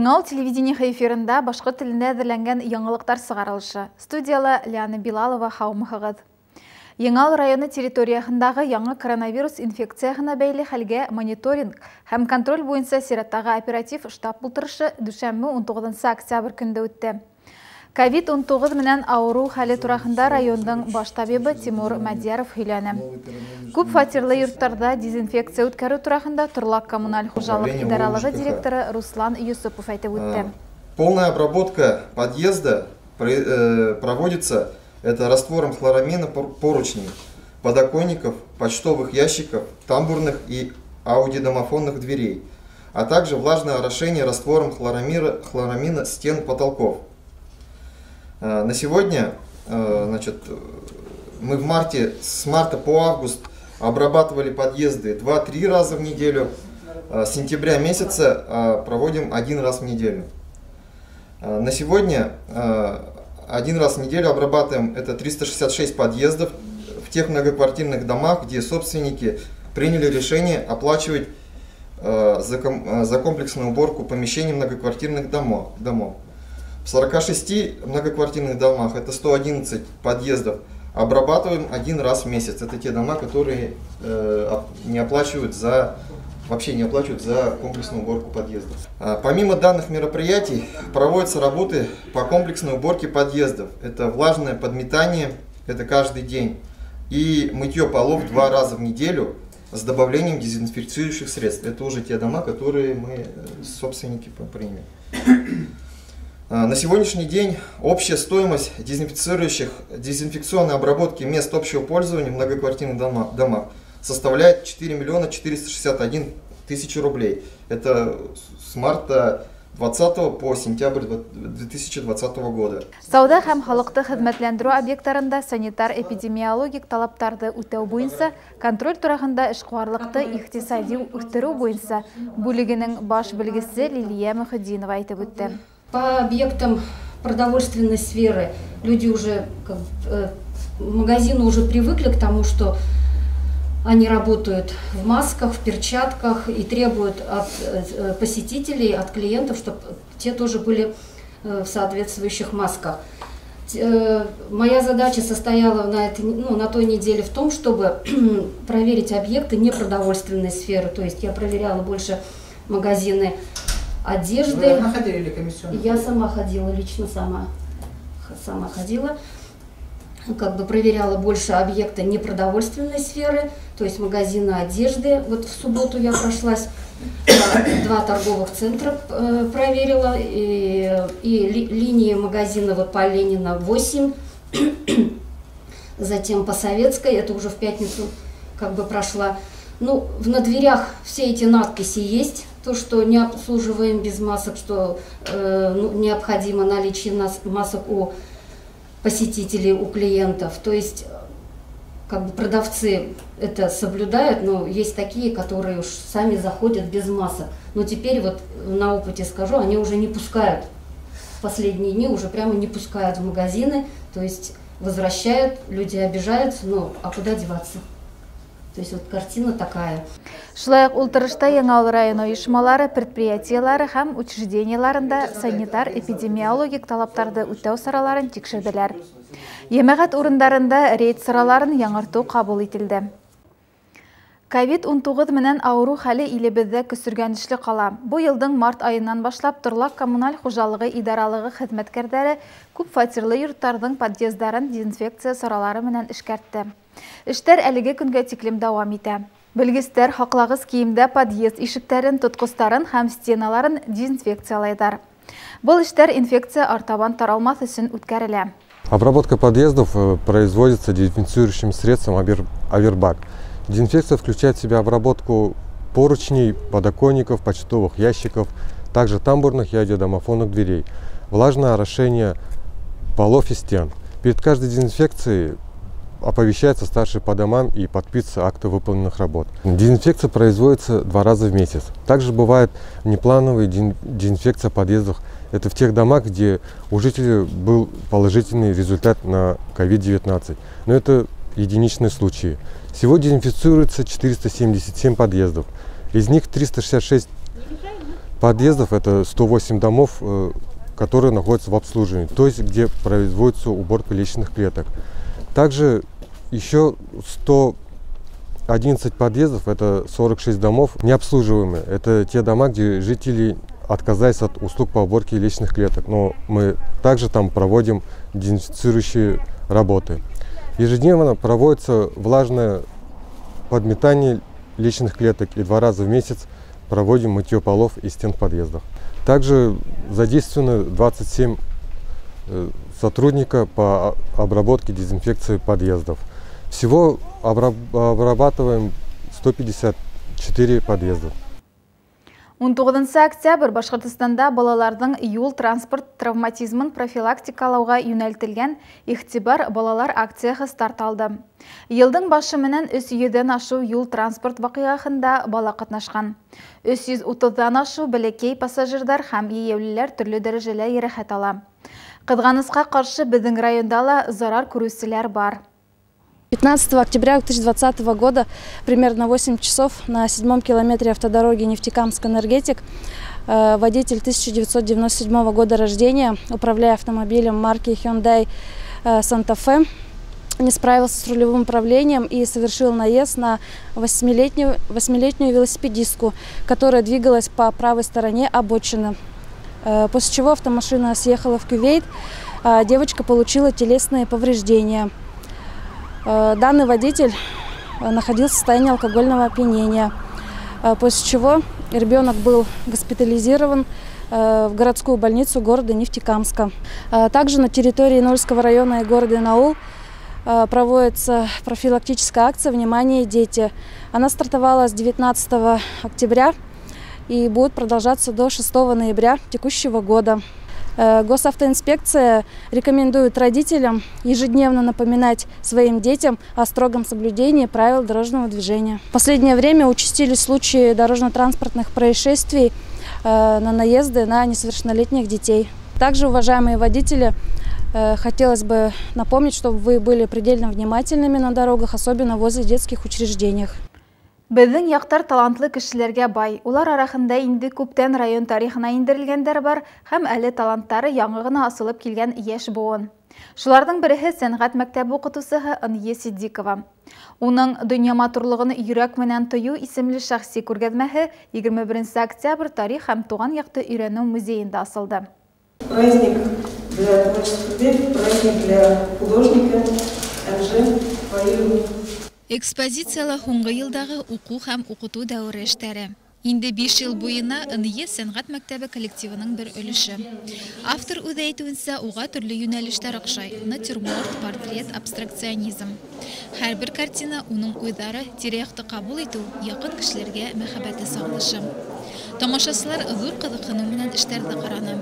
Еңал телевидение эфирында башқұрт тілінде әзірленген яңалықтар сығарылышы. Студияла Ляна Билалова хаумығығыз. Еңал районы территорияхындағы яңы коронавирус инфекцияхына бәйлі хәлге мониторинг һәм контроль бойынша сираттағы оператив штаб бұлтырышы дүшәмі 19 октябрь күнді өтті. COVID-19 менән ауыру хәле турахында райондың баш табибы Тимур Мәдияров һөйләне. Күп фатирлы йорттарда дезинфекция үткәрү турахында Торлак коммуналь хужалык идаралыгы директоры Руслан Юсупов әйтеп үтте. Полная обработка подъезда э, проводится это раствором хлорамина поручней, подоконников, почтовых ящиков, тамбурных и аудиодомофонных дверей, а также влажное орошение раствором хлорамина, хлорамина стен потолков. Э, на сегодня, э, значит, мы в марте, с марта по август обрабатывали подъезды 2-3 раза в неделю. Э, с сентября месяца проводим один раз в неделю. На сегодня один раз в неделю обрабатываем это 366 подъездов в тех многоквартирных домах, где собственники приняли решение оплачивать за комплексную уборку помещений многоквартирных домов. В 46 многоквартирных домах, это 111 подъездов, обрабатываем один раз в месяц. Это те дома, которые э, не оплачивают за вообще не оплачивают за комплексную уборку подъездов. А, помимо данных мероприятий проводятся работы по комплексной уборке подъездов. Это влажное подметание, это каждый день, и мытье полов два раза в неделю с добавлением дезинфицирующих средств. Это уже те дома, которые мы э, собственники приняли. А, на сегодняшний день общая стоимость дезинфицирующих, дезинфекционной обработки мест общего пользования в многоквартирных домах составляет 4 миллиона 461 тысячи рублей. Это с марта 20 по сентябрь 2020 года. Сауда һәм халыкты хезмәтләндерү объектларында санитар-эпидемиологик талаптарды үтәү буенча контроль турагында эшкуарлыкты ихтисади үстерү буенча бүлегенең баш белгесе Лилия Мөхеддинова әйтеп үтте. По объектам продовольственной сферы люди уже, как, э, магазины уже привыкли к тому, что они работают в масках, в перчатках и требуют от э, посетителей, от клиентов, чтобы те тоже были э, в соответствующих масках. Э, моя задача состояла на, этой, ну, на той неделе в том, чтобы проверить объекты непродовольственной сферы. То есть я проверяла больше магазины одежды. Вы одна ходили или комиссионно? Я сама ходила, лично сама. Сама ходила. Как бы проверяла больше объекта непродовольственной сферы, то есть магазины одежды. Вот в субботу я прошлась, два торговых центра э, проверила, и, и ли, линии магазина вот по Ленина 8, затем по Советской, это уже в пятницу как бы прошла. Ну, на дверях все эти надписи есть, то, что не обслуживаем без масок, что э, ну, необходимо наличие нас, масок у посетителей, у клиентов. То есть как бы продавцы это соблюдают, но есть такие, которые уж сами заходят без масок. Но теперь вот на опыте скажу, они уже не пускают. В последние дни уже прямо не пускают в магазины, то есть возвращают, люди обижаются, ну а куда деваться? То есть вот картина такая. Шылайық ұлтырышта Яңауыл районы ойышмалары, предприятиялары һәм учреждениеларында санитар-эпидемиологик талаптарды үттәу сараларын текшеділер. Емәғәт орындарында рейд сараларын яңырту қабыл ителді. Ковид-19 менән ауыру хәле илебездә көсөргәнешле кала. Бу елдың март айынан башлап Торлак коммуналь хужалыгы идаралыгы хезмәткәрләре күп фатирлы йортларның подъездарын дезинфекция саралары менән эшкәртте. Эштәр әлеге көнгә тиклем дәвам итә. Белгестәр хаҡлагыс киемдә подъезд ишектәрен, тоткостарын һәм стеналарын дезинфекциялайдар. Бұл эштәр инфекция артабан таралмас өсөн үткәрелә. Обработка подъездов э, производится дезинфицирующим средством Авербак. Дезинфекция включает в себя обработку поручней, подоконников, почтовых ящиков, также тамбурных и аудиодомофонных дверей, влажное орошение полов и стен. Перед каждой дезинфекцией оповещается старший по домам и подписывается акты выполненных работ. Дезинфекция производится два раза в месяц. Также бывает неплановая дезинфекция подъездов. Это в тех домах, где у жителей был положительный результат на COVID-19. Но это единичные случаи. Всего дезинфицируется 477 подъездов. Из них 366 подъездов это 108 домов, э, которые находятся в обслуживании, то есть где производится уборка личных клеток. Также еще 111 подъездов, это 46 домов необслуживаемые. Это те дома, где жители отказались от услуг по уборке личных клеток. Но мы также там проводим дезинфицирующие работы. Ежедневно проводится влажное подметание личных клеток и два раза в месяц проводим мытье полов и стен подъездов. Также задействовано 27 э, сотрудника по обработке дезинфекции подъездов. Всего обрабатываем 154 подъезда. 19 октябрь Башқұртыстанда балалардың юл транспорт травматизмін профилактикалауға юнәлтілген ихтибар балалар акцияғы старт алды. Елдің башы менен 300-ден ашу юл транспорт вақиғақында бала қатнашқан. 330-дан ашу білекей пассажирдар һәм ееулілер түрлі дәрежелі ерехет ала. Қыдғанысқа қаршы біздің райондала зарар көрусілер бар. 15 октября 2020 года, примерно 8 часов, на седьмом километре автодороги Нефтекамск-Энергетик, э, водитель 1997 года рождения, управляя автомобилем марки Hyundai Santa Fe, не справился с рулевым управлением и совершил наезд на восьмилетнюю, восьмилетнюю велосипедистку, которая двигалась по правой стороне обочины. Э, после чего автомашина съехала в кювейт, а девочка получила телесные повреждения. Э, данный водитель э, находился в состоянии алкогольного опьянения, э, после чего ребенок был госпитализирован в городскую больницу города Нефтекамска. Также на территории Нольского района и города Наул проводится профилактическая акция «Внимание, дети». Она стартовала с 19 октября и будет продолжаться до 6 ноября текущего года. Э, госавтоинспекция рекомендует родителям ежедневно напоминать своим детям о строгом соблюдении правил дорожного движения. В последнее время участились случаи дорожно-транспортных происшествий э, на наезды на несовершеннолетних детей. Также, уважаемые водители, э, хотелось бы напомнить, чтобы вы были предельно внимательными на дорогах, особенно возле детских учреждений. Біздің яқтар талантлы кішілерге бай. Олар арақында инді көптен район тарихына индірілгендер бар, һәм әлі таланттары яңығына асылып келген еш буын. Шулардың бірігі сәнғат мәктәбі оқытусыһы Ынйе Сиддикова. Уның дөнья матурлығын йөрәк менән тою исемле шәхси күргәзмәһе 21 октябрь тарих һәм туган якты өйрәнү музейында асылды. Праздник для творческих праздник для художника Анжи Фаилова. Экспозицияла һуңғы йылдағы уку һәм укыту дәвре эштәре. Инде 5 ел буена ынйы сәнгать мәктәбе коллективының бер өлеше. Автор үзе әйтүенсә, уга төрле юнәлештәр охшай: натюрморт, портрет, абстракционизм. Һәр бер картина уның уйдары, тирәхте кабул итү, якын кешеләргә мәхәббәте сагынышы. Тамашачылар зур кызыксыну менән эштәрне караны.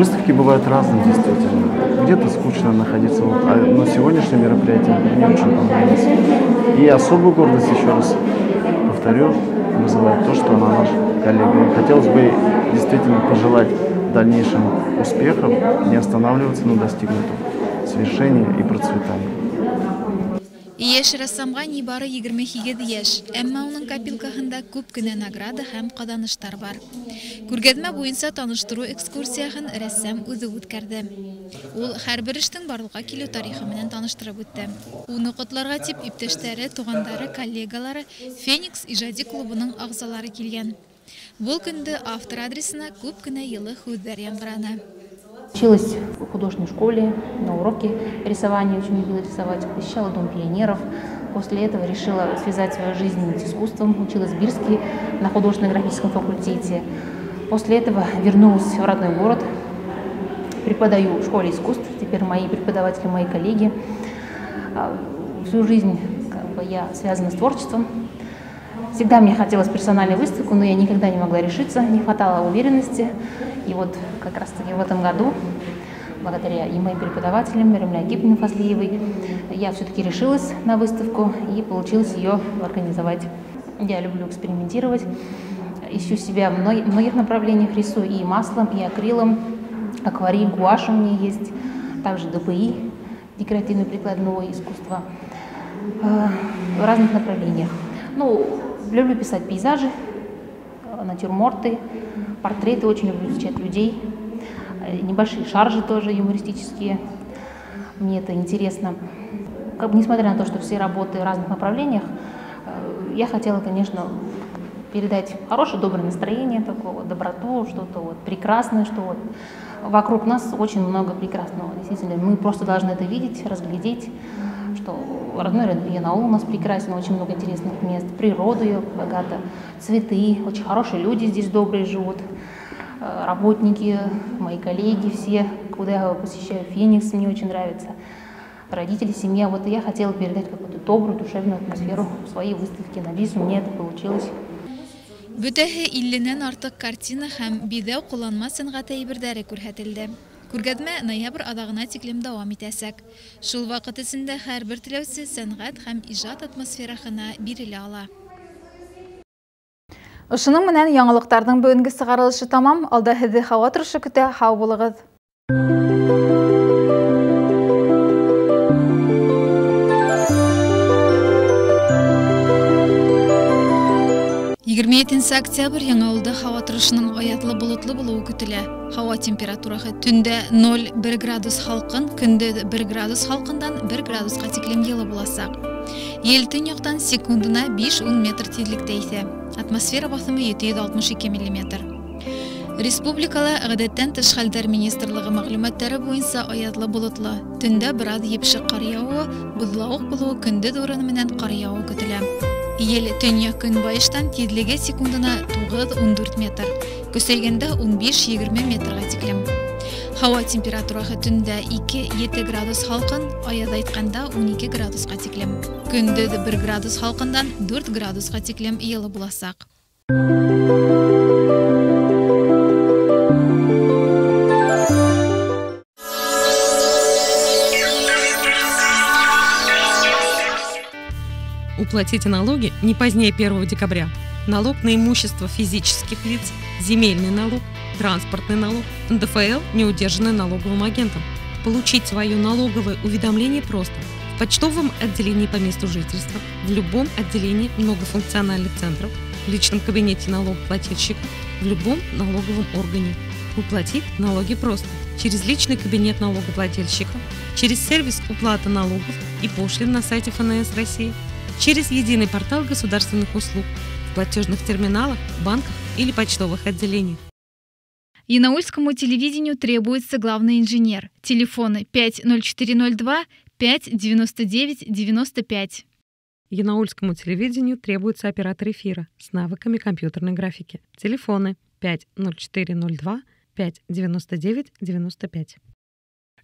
Выставки бывают разные, действительно. Где-то скучно находиться. Вот. А, но сегодняшнее мероприятие мне очень понравилось. И особую гордость, еще раз повторю, вызывает то, что она наш коллега. И хотелось бы действительно пожелать дальнейшим успехов, не останавливаться на достигнутом, свершения и процветания. Яшь рассамга нибары 28 яшь, әмма уның копилкаһында күп кенә награда һәм каданыштар бар. Күргәзмә буенча таныштыру экскурсияһын рәссам үзе үткәрде. Ул һәрбер эштең барлыкка килү тарихы менән таныштырып үтте. Уны котларга тип иптәшләре, тугандары, коллегалары Феникс ижади клубының агзалары килгән. Бул көндә автор адресына күп йылы һүзләр. Училась в художественной школе, на уроке рисования очень любила рисовать, посещала Дом пионеров. После этого решила связать свою жизнь с искусством, училась в Бирске на художественно-графическом факультете. После этого вернулась в родной город, преподаю в школе искусств, теперь мои преподаватели, мои коллеги. А, всю жизнь как бы, я связана с творчеством. Всегда мне хотелось персональную выставку, но я никогда не могла решиться, не хватало уверенности. И вот как раз-таки в этом году, благодаря и моим преподавателям, Ремля Гибне Фазлиевой, я все-таки решилась на выставку и получилось ее организовать. Я люблю экспериментировать, ищу себя в многих направлениях, рисую и маслом, и акрилом, акварель, гуашь у меня есть, также ДПИ, декоративно-прикладное искусство, э, в разных направлениях. Ну, люблю писать пейзажи, натюрморты, портреты, очень люблю изучать людей, э, небольшие шаржи тоже юмористические. Мне это интересно. Как несмотря на то, что все работы в разных направлениях, э, я хотела, конечно, передать хорошее, доброе настроение, такое вот, доброту, что-то вот прекрасное, что вот вокруг нас очень много прекрасного. Действительно, мы просто должны это видеть, разглядеть, что родной Янаул у нас прекрасен, очень много интересных мест, природа ее богата, цветы, очень хорошие люди здесь добрые живут, э, работники, мои коллеги все, куда я посещаю Феникс, мне очень нравится, родители, семья. Вот я хотела передать какую-то добрую, душевную атмосферу в своей выставке. Надеюсь, у меня это получилось. Бүтәһе илленән артык картина һәм биҙәү ҡулланма сәнғәт әйберҙәре күрһәтелде. Күргәҙмә ноябрь аҙағына тиклем дауам итәсәк. Шул ваҡыт эсендә һәр бер теләүсе сәнғәт һәм ижад атмосфераһына бирелә ала. Ошоның менән яңылыҡтарҙың бөгөнгө сығарылышы тамам. Алда һеҙҙе һауа торышы көтә. Һау булығыҙ. 27 октябрь Яңауылда хава тұрышының аятлы бұлытлы болуы күтілі. Хава температурасы түнде 0-1 градус халқын, күнді 1 градус халқындан 1 градусқа текленгелі боласақ. Ел түн секундына 5-10 метр терліктейсе. Атмосфера басымы 762 мм. Республикала ғадеттен тыш хәлдәр министрлыгы мәгълүматлары буенча аятлы болытлы. Түнді бераз епши кар явуы, бузлауык булуы, көндез урыны ел күн байыштан тезлиги секундына 9-14 метр көсөйгөндө 15-20 метрге тиклим Хауа температурасы түнде 2-7 градус халқын, аязда айтканда 12 градуска тиклем. Күнді 1 градус халқындан 4 градуска тиклем елі буласак. Уплатите налоги не позднее 1 декабря. Налог на имущество физических лиц, земельный налог, транспортный налог, НДФЛ, неудержанный налоговым агентом. Получить свое налоговое уведомление просто в почтовом отделении по месту жительства, в любом отделении многофункциональных центров, в личном кабинете налогоплательщика, в любом налоговом органе. Уплатить налоги просто через личный кабинет налогоплательщика, через сервис уплаты налогов и пошлин на сайте ФНС России – через единый портал государственных услуг в платежных терминалах, банках или почтовых отделениях. Янаульскому телевидению требуется главный инженер. Телефоны 50402 599 95. Янаульскому телевидению требуется оператор эфира с навыками компьютерной графики. Телефоны 50402 599 95.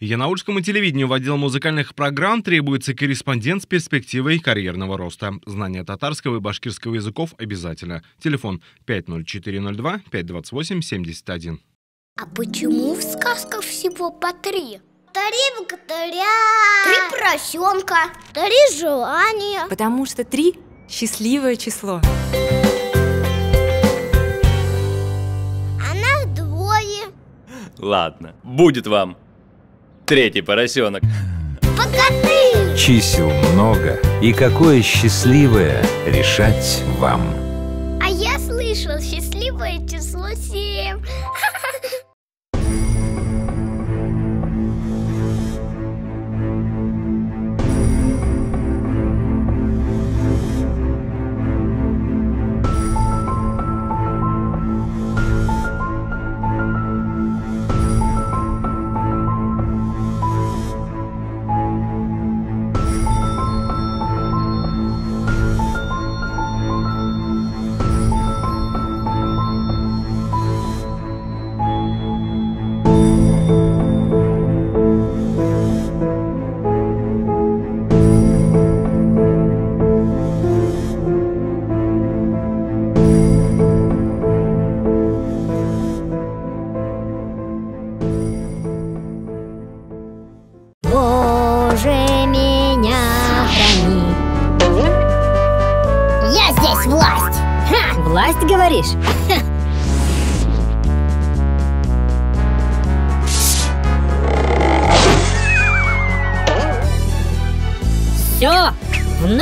Янаульскому телевидению в отдел музыкальных программ требуется корреспондент с перспективой карьерного роста. Знание татарского и башкирского языков обязательно. Телефон 50402 528 71. А почему в сказках всего по три? Три богатыря, три поросенка, три желания. Потому что три – счастливое число. А нас двое. Ладно, будет вам. Третий поросенок. Покаты! Чисел много, и какое счастливое решать вам. А я слышал счастливое число семь.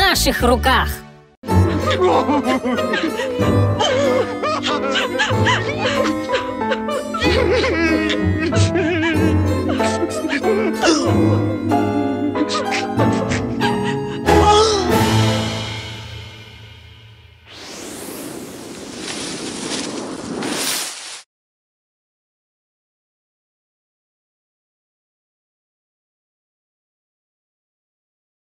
Наших руках.